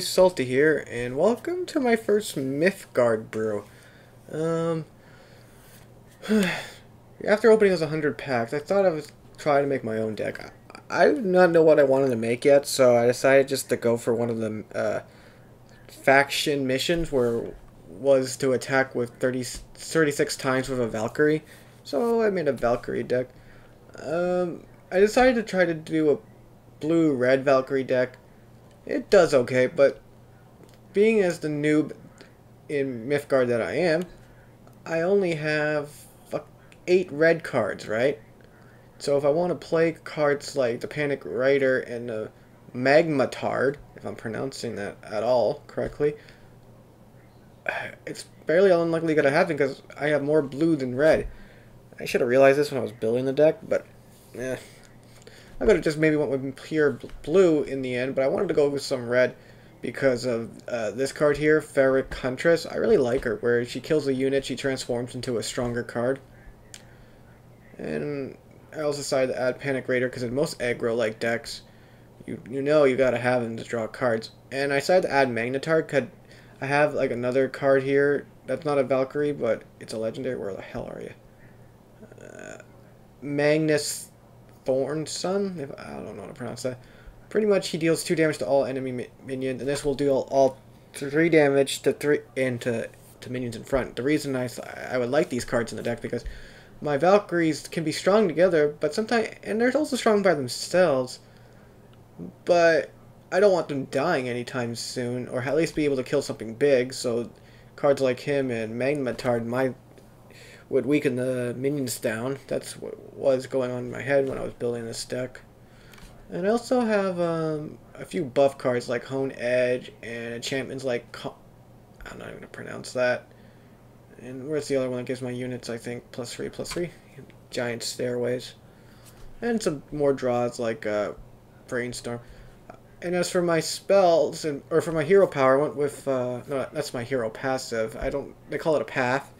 Salty here, and welcome to my first Mythgard brew. Um, after opening those 100 packs, I thought I was trying to make my own deck. I, I did not know what I wanted to make yet, so I decided just to go for one of the uh, faction missions where was to attack with 30, 36 times with a Valkyrie. So I made a Valkyrie deck. Um, I decided to try to do a blue-red Valkyrie deck it does okay, but being as the noob in Mythgard that I am, I only have eight red cards, right? So if I want to play cards like the Panic Rider and the Magmatard, if I'm pronouncing that at all correctly, it's barely unlikely going to happen because I have more blue than red. I should have realized this when I was building the deck, but eh, I could have just maybe went with pure blue in the end, but I wanted to go with some red because of uh, this card here, Ferric Huntress. I really like her, where she kills a unit, she transforms into a stronger card. And I also decided to add Panic Raider because in most aggro-like decks, you you know you gotta have them to draw cards. And I decided to add Magnetard because I have like another card here that's not a Valkyrie, but it's a legendary. Where the hell are you? Uh, Magnus Thorn Sun. If, I don't know how to pronounce that. Pretty much, he deals two damage to all enemy mi minions, and this will deal all three damage to three and to, to minions in front. The reason I I would like these cards in the deck because my Valkyries can be strong together, but sometimes and they're also strong by themselves. But I don't want them dying anytime soon, or at least be able to kill something big. So cards like him and Magmatard might would weaken the minions down. That's what was going on in my head when I was building this deck. And I also have um, a few buff cards like Hone Edge and enchantments like... I'm not even going to pronounce that. And where's the other one that gives my units, I think, plus 3, plus 3? Giant Stairways. And some more draws like uh, Brainstorm. And as for my spells, and or for my hero power, I went with, uh, no, that's my hero passive. I don't, they call it a path.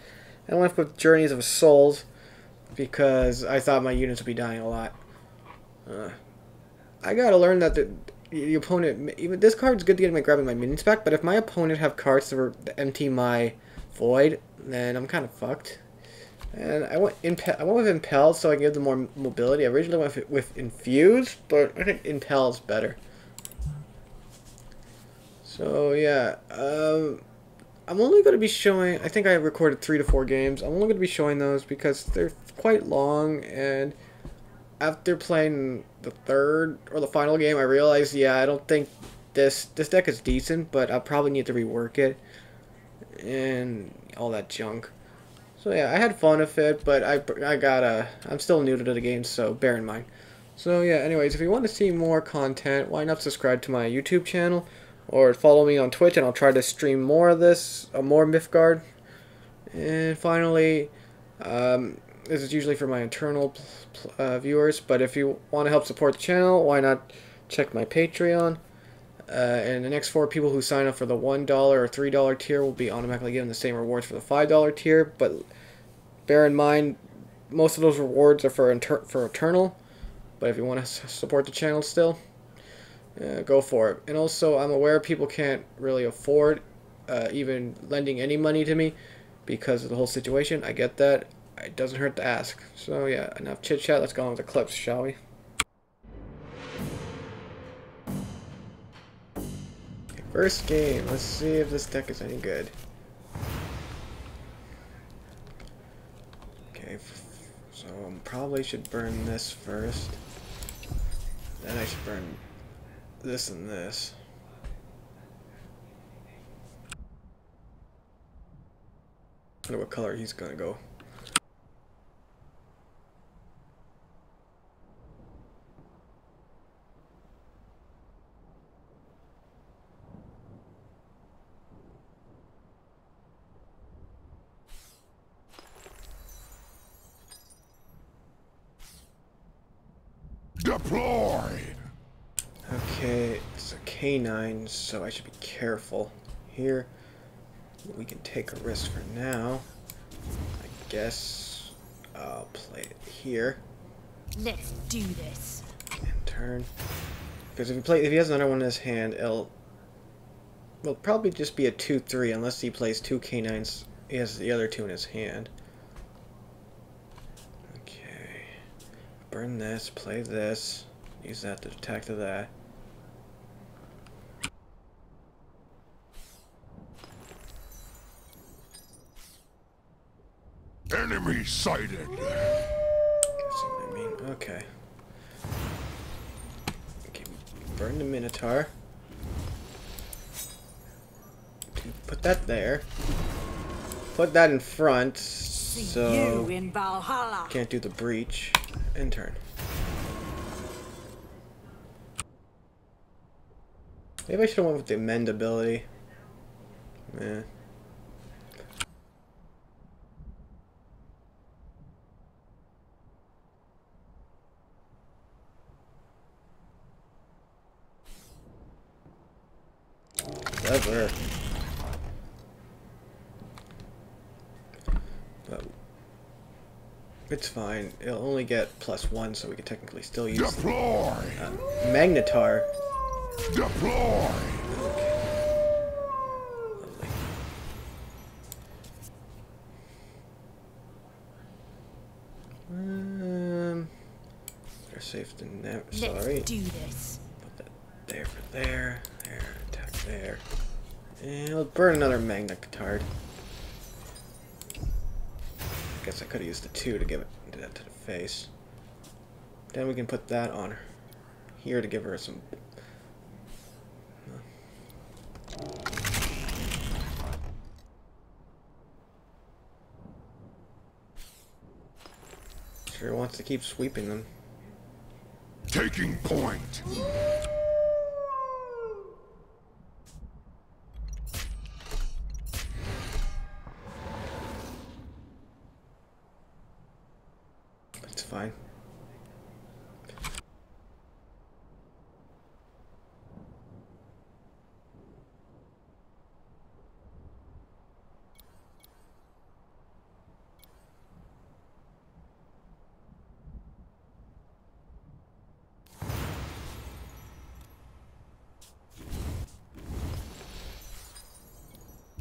I went with Journeys of Souls because I thought my units would be dying a lot. Uh, I gotta learn that the, the opponent, even this card's good to get my grabbing my minions back, but if my opponent have cards that empty my void, then I'm kind of fucked. And I went impel, I went with impel so I can give them more mobility. I originally went with, with infuse, but I think impel is better. So yeah, um, I'm only going to be showing, I think I recorded three to four games. I'm only going to be showing those because they're quite long and after playing the third or the final game, I realized, yeah, I don't think this this deck is decent, but I'll probably need to rework it and all that junk. So yeah, I had fun with it, but I, I gotta, uh, I'm still new to the game, so bear in mind. So yeah, anyways, if you want to see more content, why not subscribe to my YouTube channel? Or follow me on Twitch and I'll try to stream more of this, uh, more Mythgard. And finally, um, this is usually for my internal uh, viewers, but if you want to help support the channel, why not check my Patreon? Uh, and the next four people who sign up for the $1 or $3 tier will be automatically given the same rewards for the $5 tier, but bear in mind, most of those rewards are for, for Eternal, but if you want to support the channel still, go for it. And also, I'm aware people can't really afford uh, even lending any money to me because of the whole situation. I get that. It doesn't hurt to ask. So yeah, enough chit chat. Let's go on with the clips, shall we? First game. Let's see if this deck is any good. Okay, so I probably should burn this first. Then I should burn this and this. I wonder what color he's gonna go. Deploy! Okay, it's a K9, so I should be careful. Here, we can take a risk for now. I guess I'll play it here. Let's do this. And turn. Because if he play, if he has another one in his hand, it'll Well, probably just be a 2-3 unless he plays two K9s. He has the other two in his hand. Okay. Burn this, play this. Use that to attack to that. Enemy sighted. I mean, okay. Okay, burn the Minotaur. Put that there. Put that in front, so you in Valhalla. can't do the breach. And turn. Maybe I should have went with the amend ability. Yeah. Clever. But it's fine. It'll only get plus one, so we can technically still use the uh, Magnetar. Deploy. Lovely. Um, they're safe to never. Sorry. Let's do this. Put that there for there. There. Attack there. And let's burn another Magnetard. I guess I could have used the two to give it do that to the face. Then we can put that on her here to give her some. Sure wants to keep sweeping them. Taking point. It's fine.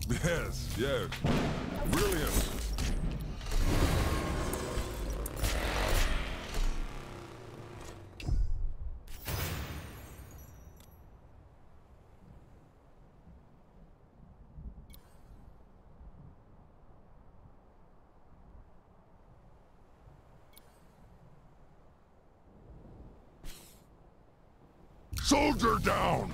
Yes, yes. Brilliant. Soldier down!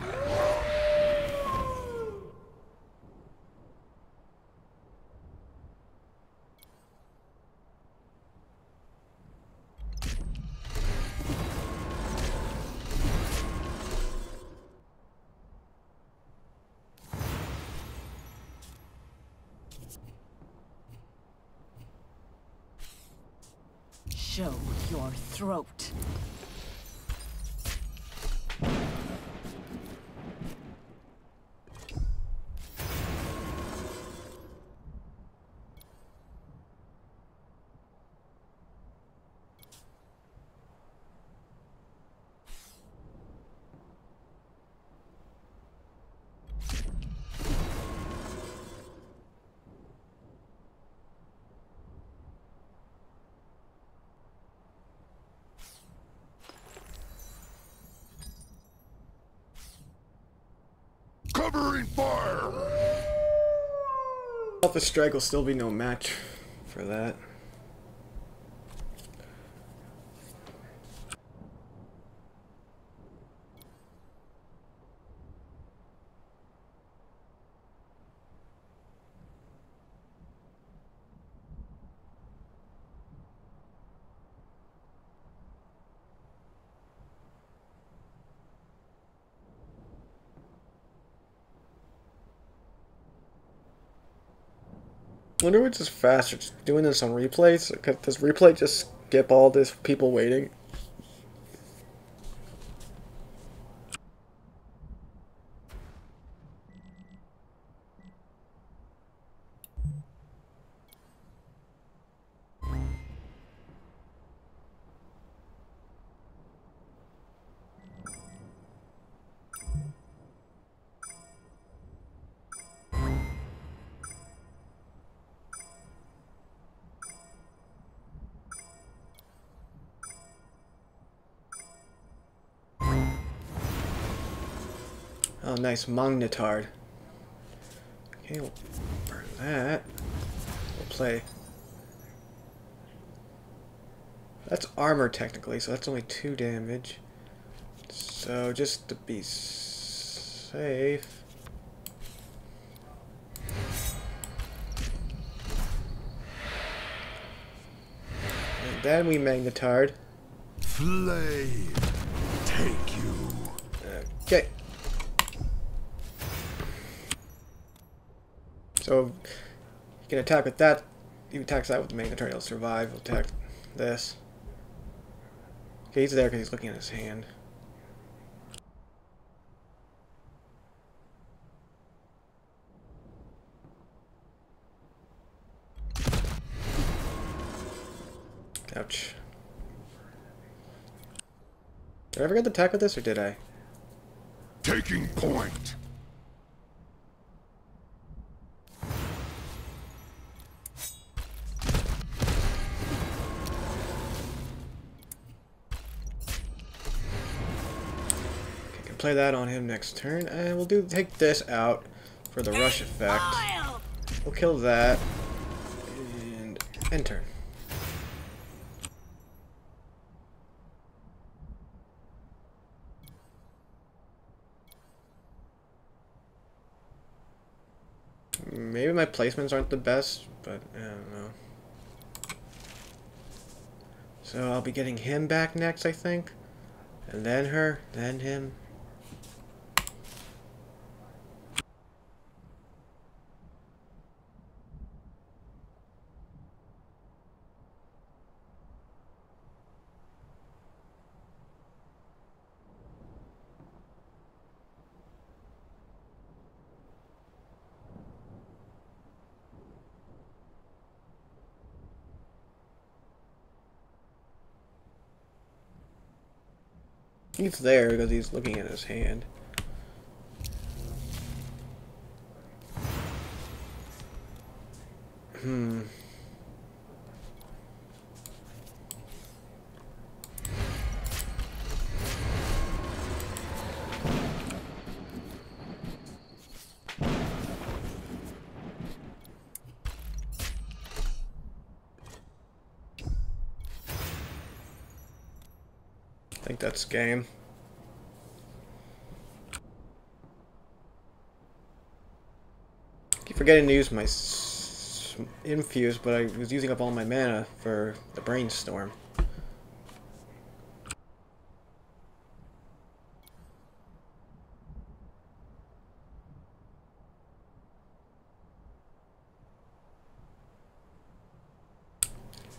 Show your throat. Fire! Alpha Strike will still be no match for that. Wonder which is faster, just doing this on replays? Does replay just skip all this people waiting? Nice. Magnetard. Okay, we'll burn that. We'll play. That's armor, technically, so that's only two damage. So, just to be safe... And then we Magnetard. Flay. Take you. Okay. So, you can attack with that. He attacks that with the Magnetard, he'll survive. He'll attack this. Okay, he's there because he's looking at his hand. Ouch. Did I ever get the attack with this, or did I? Taking point. Play that on him next turn, and we'll do take this out for the rush effect. We'll kill that, and end turn. Maybe my placements aren't the best, but I don't know. So I'll be getting him back next, I think. And then her, then him. He's there because he's looking at his hand. Hmm. I think that's game. I keep forgetting to use my infuse, but I was using up all my mana for the brainstorm.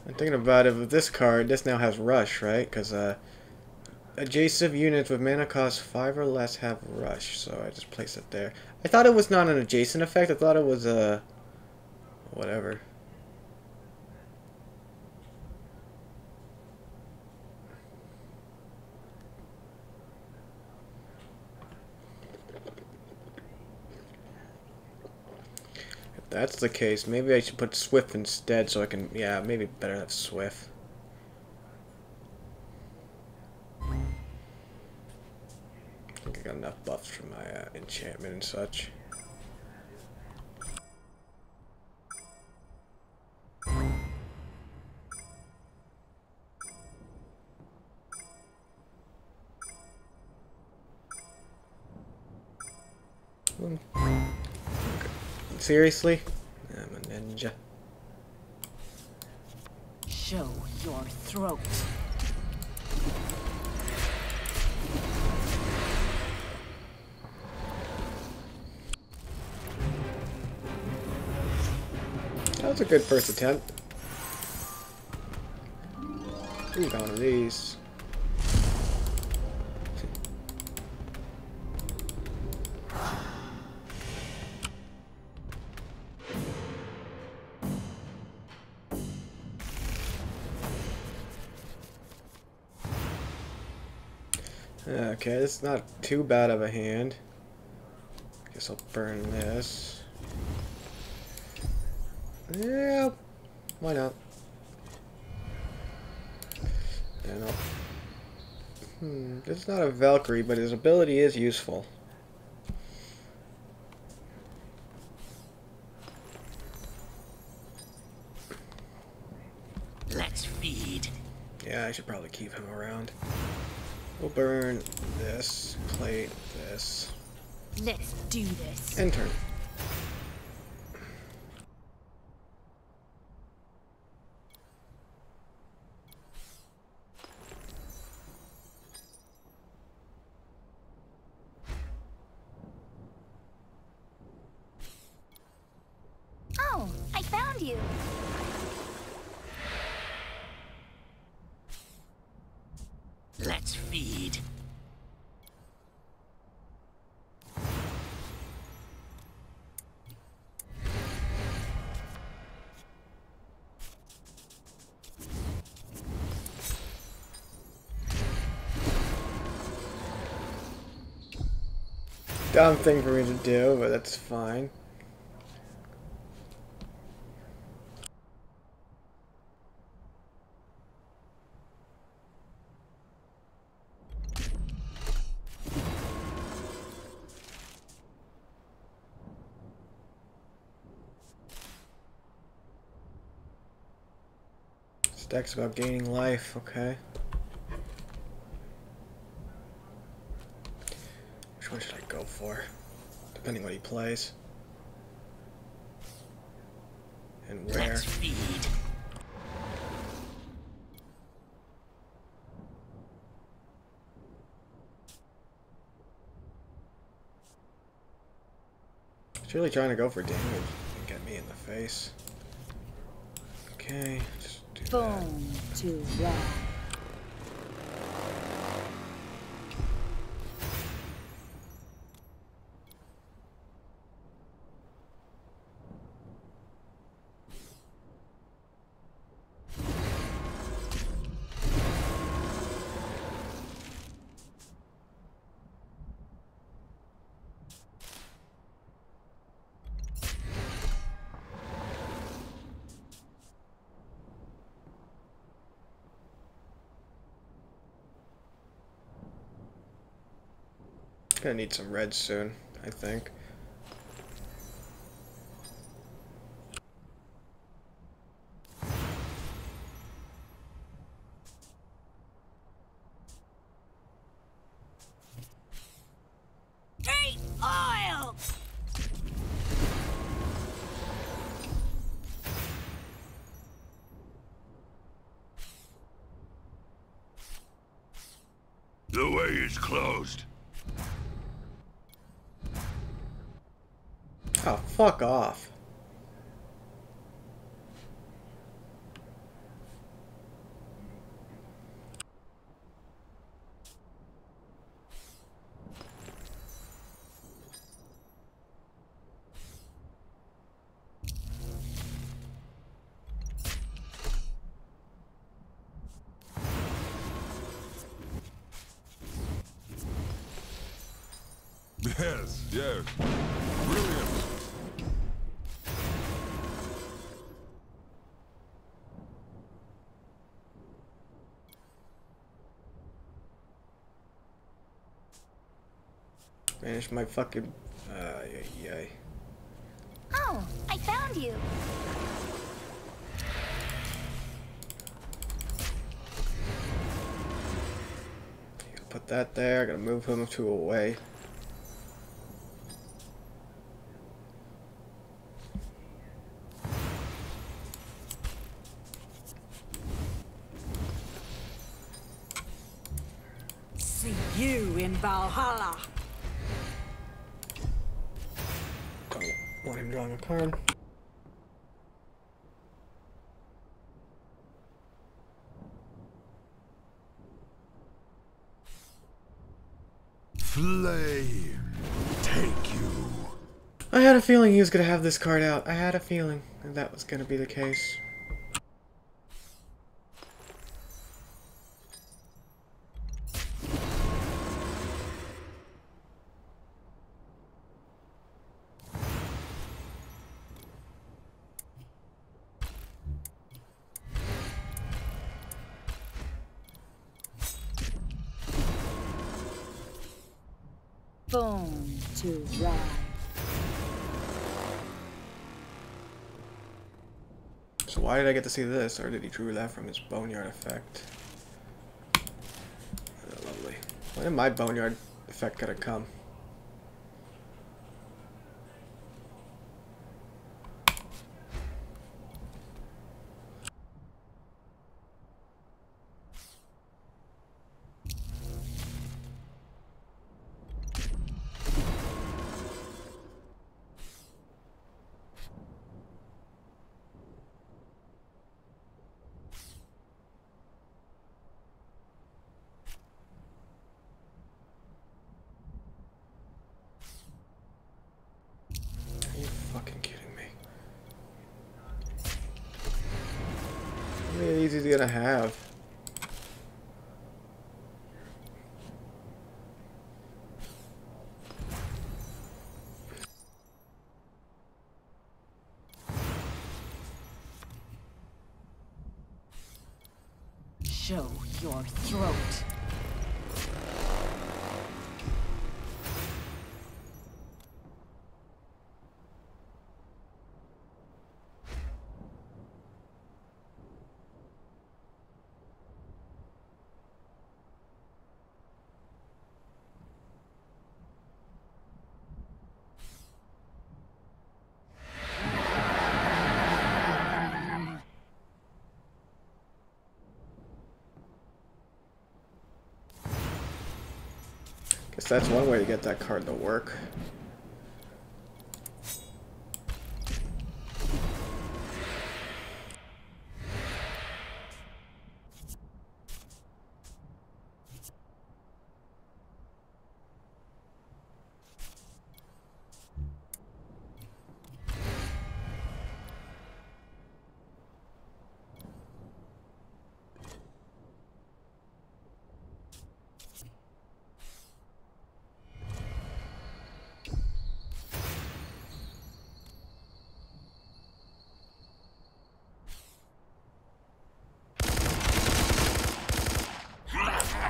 I'm thinking about with this card, this now has Rush, right? Because uh, adjacent units with mana cost 5 or less have Rush, so I just place it there. I thought it was not an adjacent effect, I thought it was a... whatever. If that's the case, maybe I should put Swift instead so I can... yeah, maybe better have Swift. Think I got enough buffs for my uh, enchantment and such. Hmm. Seriously? I'm a ninja. Show your throat. That was a good first attempt. Ooh, got one of these. Okay, is not too bad of a hand. Guess I'll burn this. Yeah, why not? Yeah, know, Hmm, it's not a Valkyrie, but his ability is useful. Let's feed. Yeah, I should probably keep him around. We'll burn this, plate this. Let's do this. Enter. Dumb thing for me to do, but that's fine. Deck's about gaining life, okay. Which one should I go for? Depending what he plays. And where. Let's feed. He's really trying to go for damage and get me in the face. Okay, just do that. To ride. Gonna need some red soon, I think. Great oil! The way is closed. Oh, fuck off. Yes, yes. Brilliant. Manage my fucking. Uh. Oh, I found you. Put that there. I gotta move him to away. Had a feeling he was gonna have this card out. I had a feeling that, that was gonna be the case. Why did I get to see this? Or did he drew that from his boneyard effect? Oh, lovely. When did my boneyard effect gonna come? How many of these is he gonna have? Guess that's one way to get that card to work.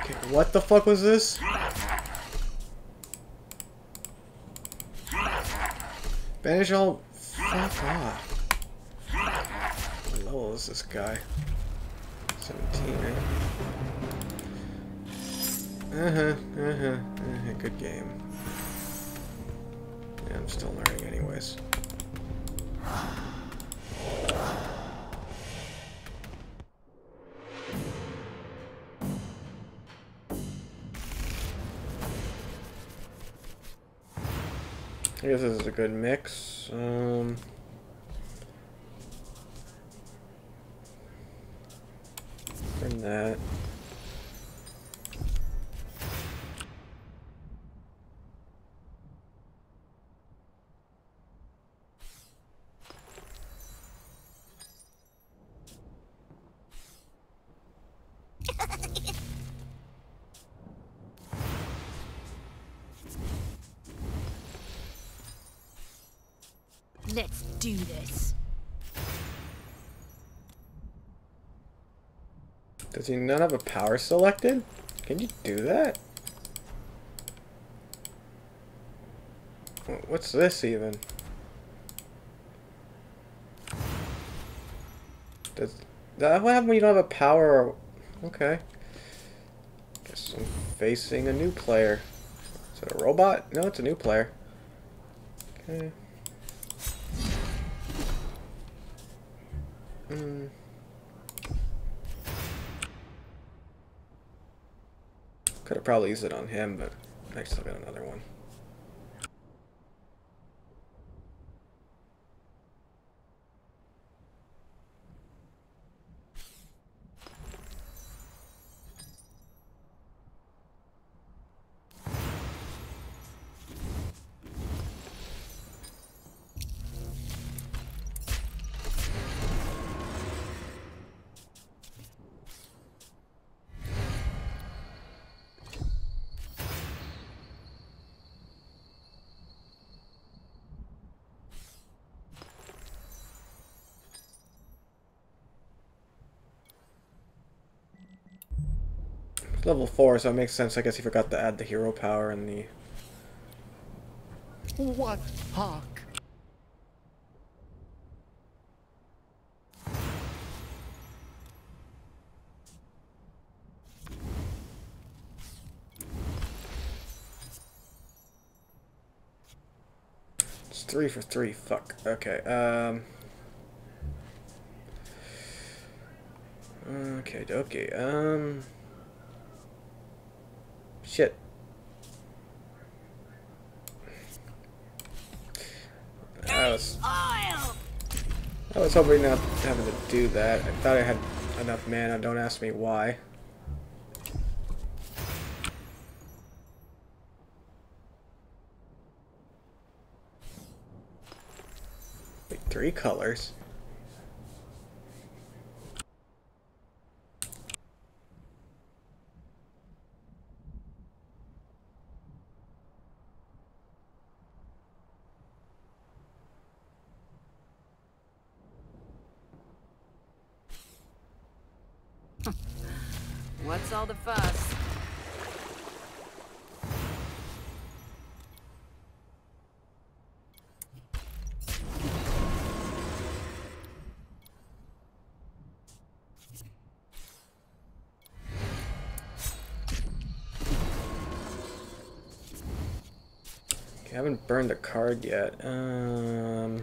Okay, what the fuck was this? Banish all. Fuck off. What level is this guy? 17, eh? Uh huh, uh huh, uh huh. Good game. Yeah, I'm still learning, anyways. I guess this is a good mix. Um, bring that. Let's do this. Does he not have a power selected? Can you do that? What's this even? Does that what happen when you don't have a power? Okay. Guess I'm facing a new player. Is it a robot? No, it's a new player. Okay. Could have probably used it on him, but I still got another one. level 4, so it makes sense. I guess he forgot to add the hero power and the... What hawk? It's three for three, fuck. Okay, um... Okay, okay, um... Shit. I was. I was hoping not having to do that. I thought I had enough mana. Don't ask me why. Wait, three colors. Burned a card yet. Um,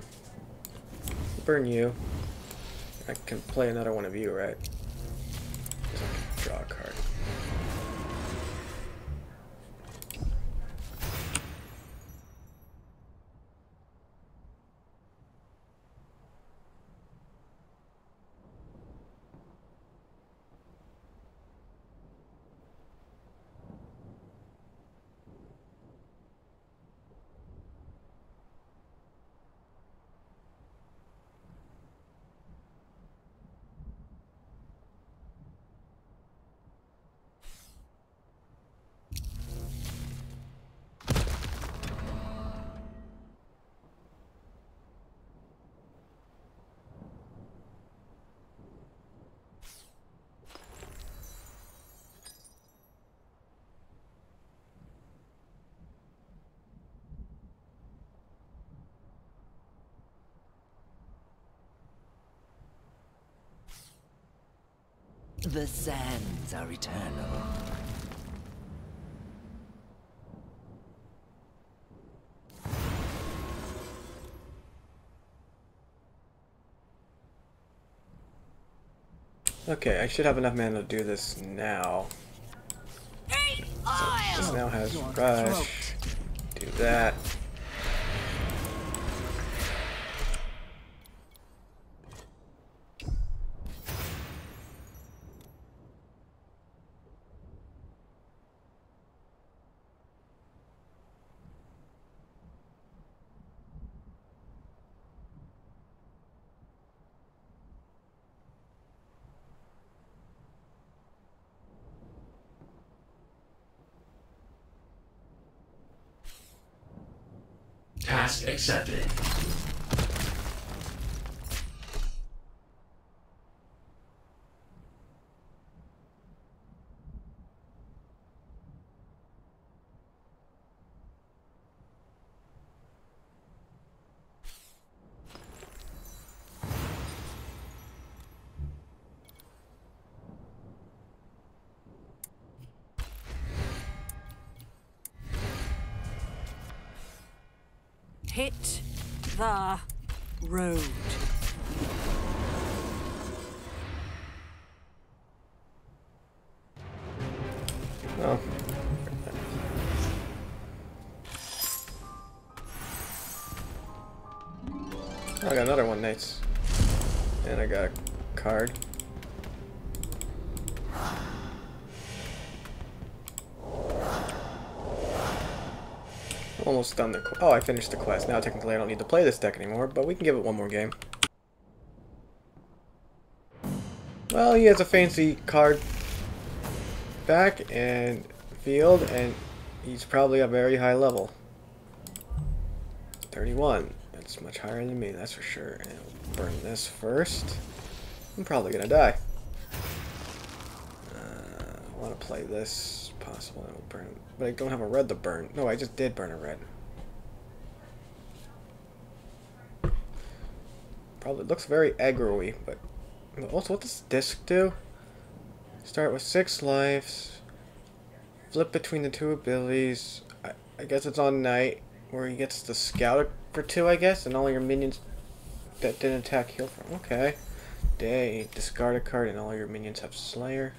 burn you. I can play another one of you, right? Draw a card. The sands are eternal. Okay, I should have enough mana to do this now. This now has rush. Do that. Hit the road. Oh. I got another one, nice. And I got a card. Almost done the Oh, I finished the quest. Now technically I don't need to play this deck anymore, but we can give it one more game. Well, he has a fancy card back and field, and he's probably a very high level. 31. That's much higher than me, that's for sure. And burn this first. I'm probably gonna die. Uh, I want to play this, possible. I will burn, but I don't have a red to burn. No, I just did burn a red. Probably looks very aggro-y, but also what does disc do? Start with six lives. Flip between the two abilities. I, I guess it's on night where he gets the scout for two, I guess, and all your minions that didn't attack heal from. Okay. Day, discard a card, and all your minions have Slayer.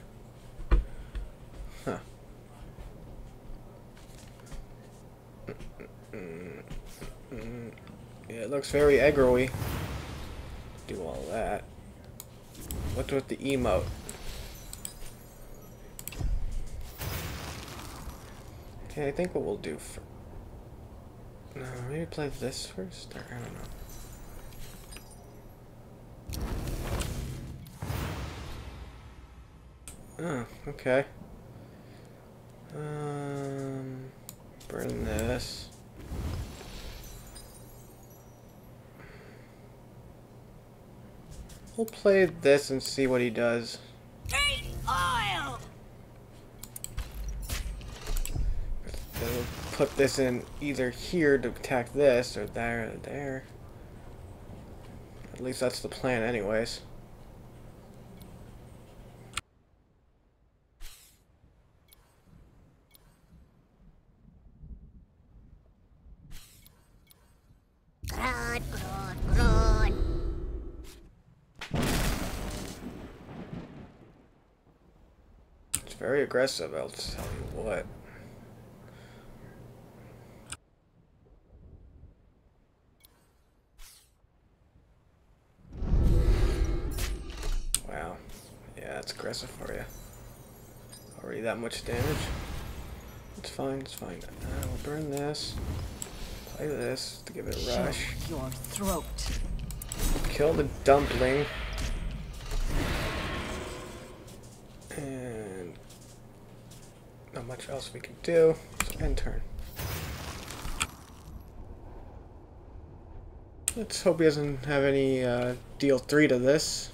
Huh. Yeah, it looks very aggro-y. Do all that. What's with the emote? Okay, I think what we'll do for no, maybe play this first, or I don't know. Oh, okay. Um, burn this. We'll play this and see what he does. Oil! We'll put this in either here to attack this, or there, or there. At least that's the plan anyways. Grunt, grunt, grunt. It's very aggressive, I'll tell you what. Wow. Yeah, it's aggressive for you. Already that much damage. It's fine, it's fine. Uh, we'll burn this. Play this to give it a rush. Your throat. Kill the dumpling. And not much else we can do. So end turn. Let's hope he doesn't have any uh, deal three to this.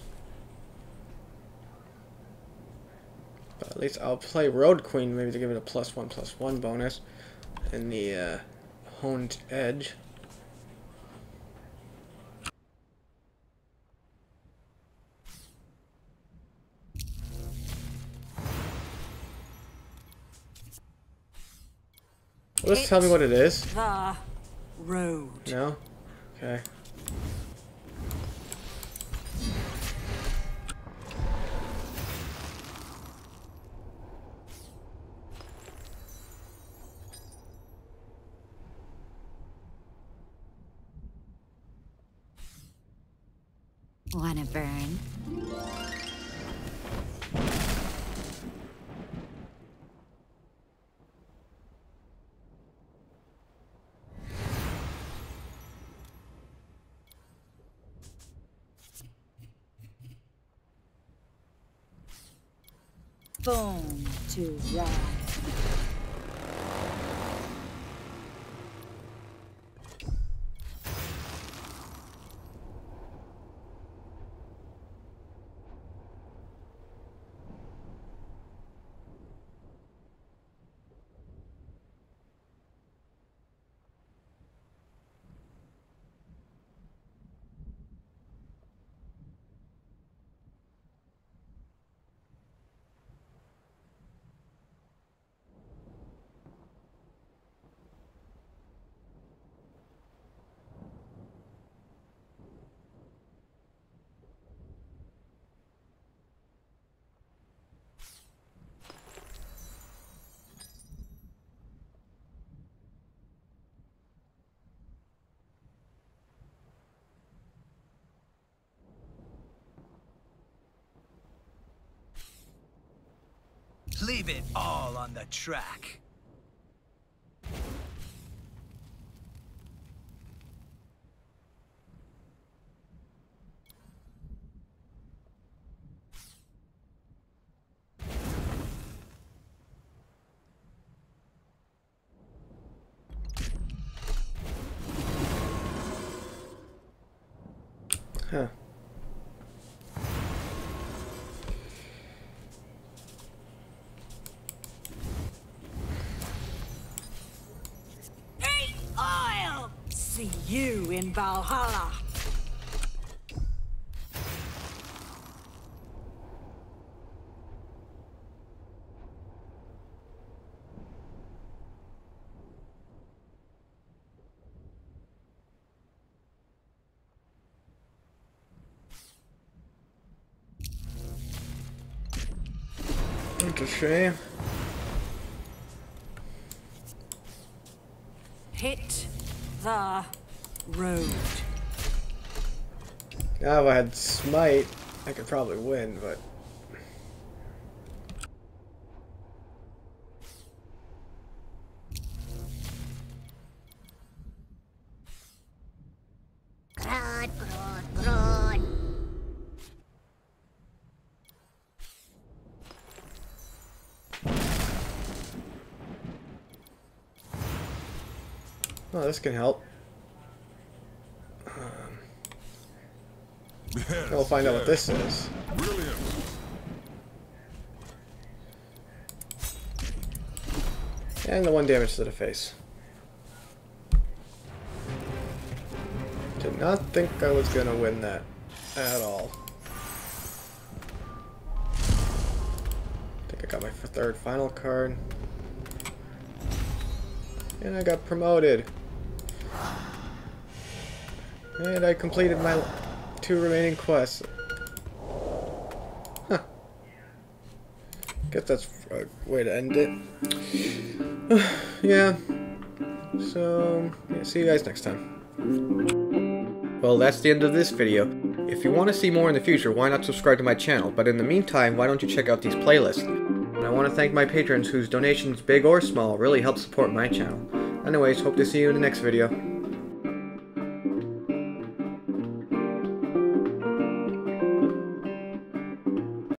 But at least I'll play Road Queen maybe to give it a plus one plus one bonus. And the uh, honed edge. Well, just tell me what it is. The road. No? Okay. Wanna burn? To Leave it all on the track. Huh. in Valhalla. A shame. Hit the road. Now if I had smite, I could probably win, but oh, this can help. Yes, We'll find out what this is. Brilliant. And the one damage to the face. Did not think I was gonna win that at all. I think I got my third final card. And I got promoted. And I completed my two remaining quests. Huh. Guess that's a way to end it. yeah. So, yeah, see you guys next time. Well, that's the end of this video. If you want to see more in the future, why not subscribe to my channel? But in the meantime, why don't you check out these playlists? And I want to thank my patrons whose donations, big or small, really help support my channel. Anyways, hope to see you in the next video.